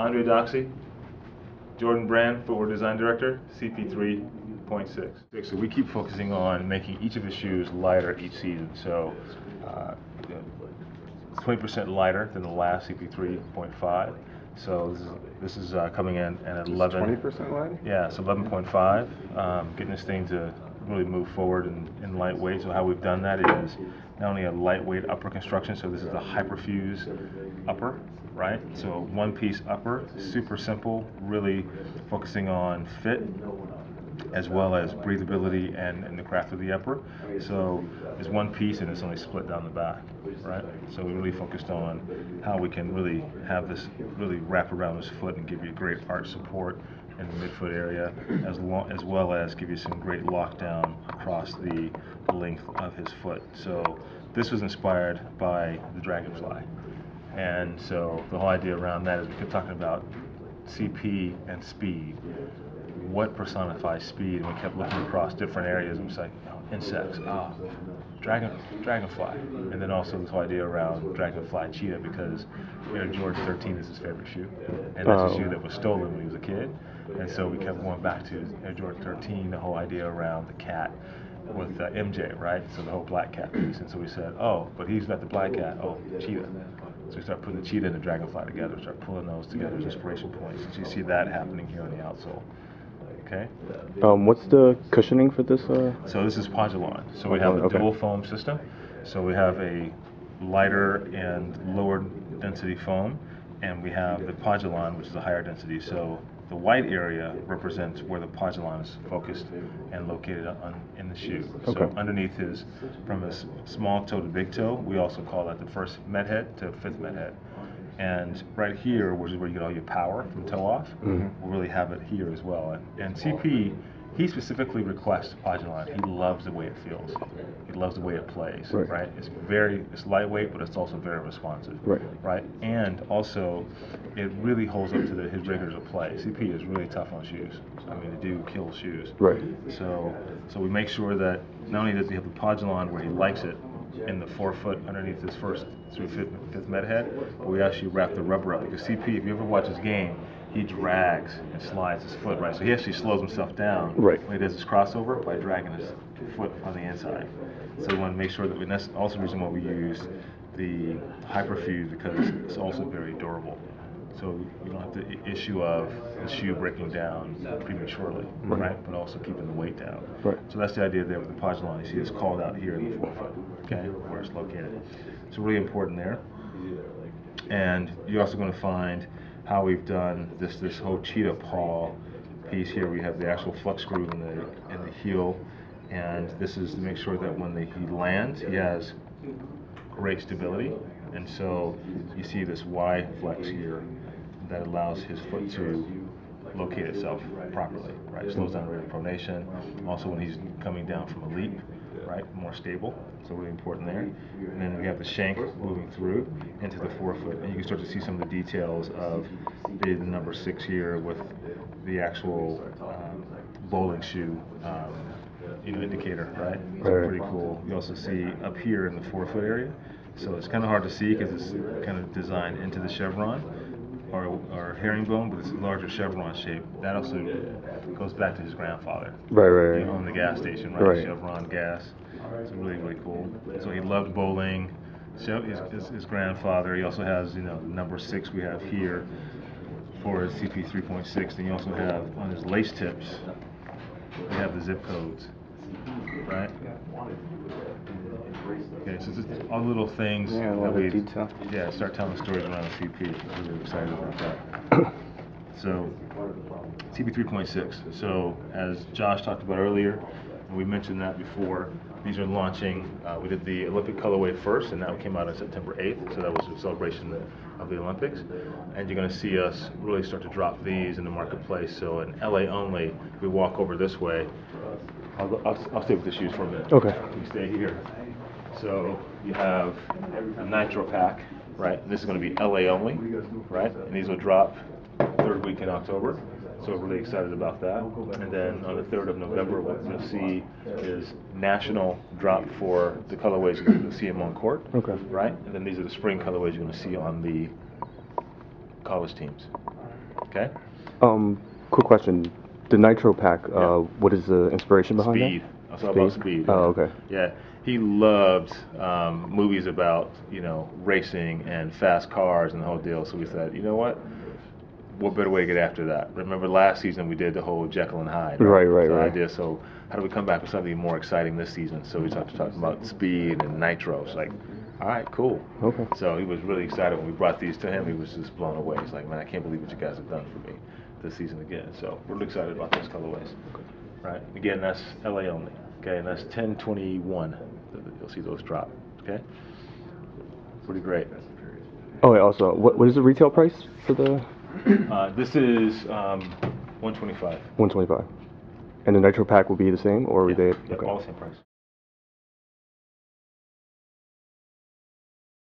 Andre Doxey, Jordan Brand, Footwear Design Director, CP3.6. So we keep focusing on making each of his shoes lighter each season. So uh, you know, it's 20% lighter than the last CP3.5. So this is, this is uh, coming in at 11. Twenty percent lighter? Yeah, it's 11.5. Um, getting this thing to really move forward in, in lightweight. So how we've done that is not only a lightweight upper construction. So this is a hyperfuse upper, right? So one piece upper, super simple, really focusing on fit as well as breathability and, and the craft of the upper. So it's one piece and it's only split down the back, right? So we really focused on how we can really have this really wrap around his foot and give you great arch support in the midfoot area, as long as well as give you some great lockdown across the length of his foot. So this was inspired by the Dragonfly. And so the whole idea around that is we kept talking about CP and speed. What personifies speed? And we kept looking across different areas and was like, know, insects, ah, dragon, dragonfly. And then also this whole idea around dragonfly cheetah because Air Jordan 13 is his favorite shoe. And that's Oh. a shoe that was stolen when he was a kid. And so we kept going back to Air Jordan 13, the whole idea around the cat with uh, MJ, right? So the whole black cat piece. And so we said, oh, but he's not the black cat. Oh, cheetah. So we start putting the cheetah and the dragonfly together, start pulling those together as inspiration points. So you see that happening here on the outsole. Okay? Um, what's the cushioning for this? Uh, So this is Podulon. So we have a Okay. dual foam system. So we have a lighter and lower density foam, and we have the Podulon, which is a higher density. So the white area represents where the Podulon is focused and located on, in the shoe. So Okay. underneath is from a small toe to big toe. We also call that the first met head to fifth met head. And right here, which is where you get all your power from toe off, Mhm. we'll really have it here as well. And, and CP, he specifically requests Podulon. He loves the way it feels. He loves the way it plays. Right. It's very, it's lightweight, but it's also very responsive. Right. Right. And also, it really holds up to the, his rigors of play. CP is really tough on shoes. I mean, the dude kills shoes. right. So, so we make sure that not only does he have the Podulon where he likes it in the forefoot underneath his first through fifth, fifth met head, but we actually wrap the rubber up because CP, if you ever watch his game, he drags and slides his foot right. So he actually slows himself down Right. when he does his crossover by dragging his foot on the inside. So we want to make sure that we, and that's also the reason why we use the hyperfuse because it's also very durable. So you don't have the issue of the shoe breaking down prematurely, Right. right? But also keeping the weight down. Right. So that's the idea there with the Podulon. You see it's called out here in the forefoot, okay, where it's located. It's really important there. And you're also going to find how we've done this this whole cheetah paw piece here. We have the actual flux screw in the in the heel, and this is to make sure that when the, he lands, he has great stability. And so you see this Y flex here that allows his foot to locate itself properly, right? Slows down rate of pronation. Also when he's coming down from a leap, right? More stable. So really important there. And then we have the shank moving through into the forefoot. And you can start to see some of the details of the, the number six here with the actual um, bowling shoe um, you know, indicator, right? So Right. pretty cool. You also see up here in the forefoot area. So it's kind of hard to see because it's kind of designed into the chevron or, or herringbone, but it's a larger chevron shape. That also goes back to his grandfather. Right, right, He right. owned the gas station, right? Right. Chevron gas. It's really, really cool. So he loved bowling. So his, his, his grandfather, he also has, you know, number six we have here for his CP 3.6. Then you also have on his lace tips, we have the zip codes, right? Okay, so just all little things Yeah, a that of we detail. yeah start telling stories around the CP. I'm really excited about that. So, CP 3.6. So, as Josh talked about earlier, and we mentioned that before, these are launching. Uh, we did the Olympic colorway first, and that came out on September 8th. So that was a celebration of the Olympics. And you're going to see us really start to drop these in the marketplace. So in LA only, we walk over this way. I'll, I'll, I'll stay with the shoes for a minute. Okay. We stay here. So you have a Nitro pack, right? This is going to be LA only, right? And these will drop third week in October. So we're really excited about that. And then on the 3rd of November, what you'll see is national drop for the colorways you're going to see them on court, Okay. right? And then these are the spring colorways you're going to see on the college teams. Okay? Um, quick question. The Nitro Pack, uh, Yeah. what is the inspiration behind Speed. that? It's all about speed. Oh, okay. Yeah, he loved um, movies about you know racing and fast cars and the whole deal. So we said, you know what? What better way to get after that? Remember last season we did the whole Jekyll and Hyde. Right, right, the right. Idea. So how do we come back with something more exciting this season? So we started talking about speed and nitro. It's like, all right, cool. Okay. So he was really excited when we brought these to him. He was just blown away. He's like, man, I can't believe what you guys have done for me this season again. So we're really excited about those colorways. Right. Again, that's LA only. Okay, and that's 1021. You'll see those drop. Okay. Pretty great. Oh, wait, also, what, what is the retail price for the Uh, this is um, 125. 125? And the Nitro Pack will be the same, or are Yeah, they? yeah, okay. all the same price.